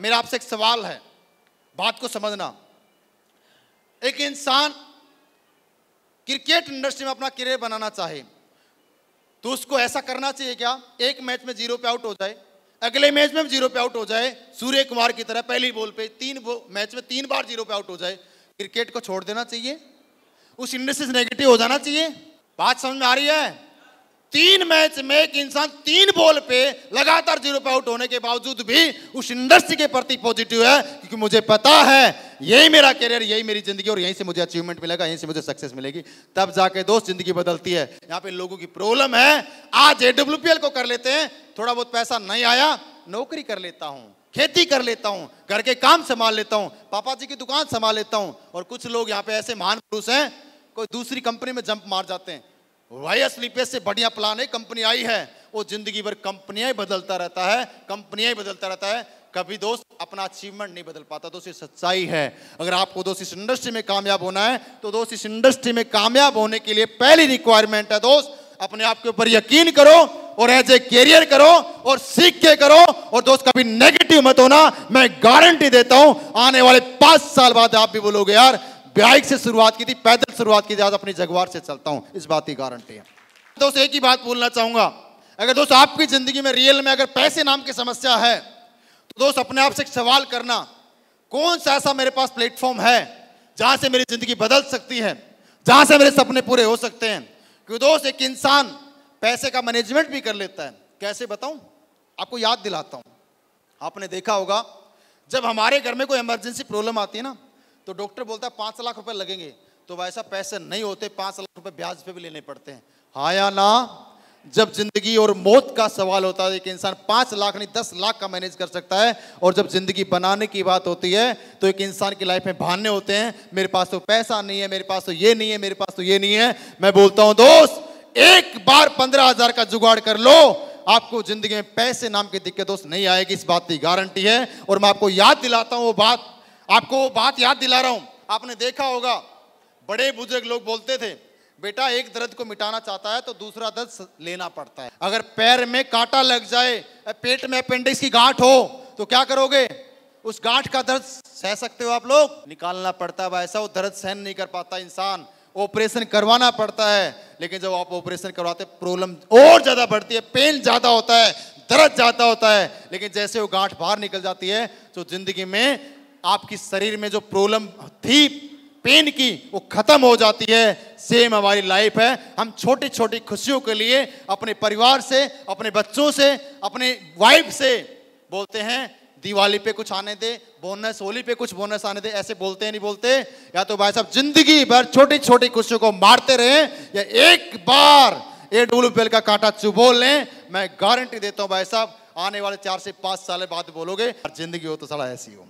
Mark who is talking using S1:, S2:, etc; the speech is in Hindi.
S1: मेरा आपसे एक सवाल है, बात को समझना। एक इंसान क्रिकेट इंडस्ट्री में अपना करियर बनाना चाहे तो उसको ऐसा करना चाहिए क्या? एक मैच में ज़ीरो पे आउट हो जाए, अगले मैच में ज़ीरो पे आउट हो जाए, सूर्य कुमार की तरह पहली बॉल पे तीन मैच में तीन बार ज़ीरो पे आउट हो जाए, क्रिकेट को छोड़ देना चाहिए? उस इंडस्ट्री से नेगेटिव हो जाना चाहिए? बात समझ में आ रही है? तीन मैच में एक इंसान तीन बॉल पे लगातार ज़ीरो पे आउट होने के बावजूद भी उस इंडस्ट्री के प्रति पॉजिटिव है, क्योंकि मुझे पता है, यही मेरा करियर यही मेरी ज़िंदगी और यहीं से मुझे अचीवमेंट मिलेगा, यहीं से मुझे सक्सेस मिलेगी। तब जाके दोस्त, ज़िंदगी बदलती है। यहाँ पे लोगों की प्रॉब्लम है, आज एडब्ल्यूपीएल को कर लेते हैं, थोड़ा बहुत पैसा नहीं आया, नौकरी कर लेता हूँ, खेती कर लेता हूँ, घर के काम संभाल लेता हूँ, पापा जी की दुकान संभाल लेता हूँ, और कुछ लोग यहाँ पे ऐसे महान पुरुष हैं, कोई दूसरी कंपनी में जंप मार जाते हैं। वही स्लीपेज से बढ़िया प्लान है कंपनी आई है। वो ज़िंदगी भर कंपनियाँ बदलता रहता है कंपनियाँ बदलता रहता है। कभी दोस्त अपना अचीवमेंट नहीं बदल पाता दोस्त ये सच्चाई है। अगर आपको दोस्त इस इंडस्ट्री में कामयाब होना है तो दोस्त इस इंडस्ट्री में कामयाब होने के लिए पहली रिक्वायरमेंट है दोस्त, अपने आप के ऊपर यकीन करो और एज ए कैरियर करो और सीख के करो और दोस्त कभी नेगेटिव मत होना। मैं गारंटी देता हूँ, आने वाले पाँच साल बाद आप भी बोलोगे, यार बाइक से शुरुआत की थी, पैदल शुरुआत की थी, आज अपनी जगवार से चलता हूँ, इस बात की गारंटी है। दोस्त, एक ही बात बोलना चाहूँगा, अगर दोस्त आपकी ज़िंदगी में रियल में अगर पैसे नाम की समस्या है तो दोस्त अपने आप से सवाल करना, कौन सा ऐसा मेरे पास प्लेटफॉर्म है, जहाँ से मेरी ज़िंदगी बदल सकती है, जहाँ से मेरे सपने पूरे हो सकते हैं? क्योंकि दोस्त, एक इंसान पैसे का मैनेजमेंट भी कर लेता है। कैसे बताऊँ? आपको याद दिलाता हूँ। आपने देखा होगा, जब हमारे घर में कोई इमरजेंसी प्रॉब्लम आती है ना तो डॉक्टर बोलता है, पाँच लाख रुपए लगेंगे। तो वैसा पैसे नहीं होते, पाँच लाख रुपए ब्याज पे भी लेने पड़ते हैं। हाँ या ना? जब ज़िंदगी और मौत का सवाल होता है कि इंसान पाँच लाख नहीं, दस लाख का मैनेज कर सकता है, और जब ज़िंदगी बनाने की बात होती है तो एक इंसान की लाइफ में बहाने होते हैं, मेरे पास तो पैसा नहीं है, मेरे पास तो ये नहीं है, मेरे पास तो ये नहीं है। मैं बोलता हूँ, दोस्त, एक बार पंद्रह हज़ार का जुगाड़ कर लो, आपको ज़िंदगी में पैसे नाम की दिक्कत दोस्त नहीं आएगी, इस बात की गारंटी है, और मैं आपको याद दिलाता हूँ वो बात आपको बात याद दिला रहा हूँ। आपने देखा होगा, बड़े बुज़ुर्ग लोग बोलते थे, बेटा, एक दर्द को मिटाना चाहता है तो दूसरा दर्द लेना पड़ता है। अगर पैर में कांटा लग जाए पेट में अपेंडिक्स की गांठ हो तो क्या करोगे? उस गांठ का दर्द सह सकते हो आप लोग? निकालना पड़ता है ऐसा वो दर्द सहन नहीं कर पाता इंसान। ऑपरेशन करवाना पड़ता है, लेकिन जब आप ऑपरेशन करवाते, प्रॉब्लम और ज़्यादा बढ़ती है, पेन ज़्यादा होता है, दर्द ज़्यादा होता है। लेकिन जैसे वो गांठ बाहर निकल जाती है तो ज़िंदगी में आपकी शरीर में जो प्रॉब्लम थी पेन की, वो खत्म हो जाती है। सेम हमारी लाइफ है। हम छोटी छोटी खुशियों के लिए अपने परिवार से, अपने बच्चों से, अपने वाइफ से बोलते हैं, दिवाली पे कुछ आने दे बोनस होली पे कुछ बोनस आने दे। ऐसे बोलते हैं, नहीं बोलते। या तो भाई साहब, ज़िंदगी भर छोटी छोटी खुशियों को मारते रहे, या एक बार ए डब्ल्यू का कांटा चुबोल लें, मैं गारंटी देता हूँ भाई साहब, आने वाले चार से पाँच साल बाद बोलोगे ज़िंदगी हो तो साला ऐसी हो।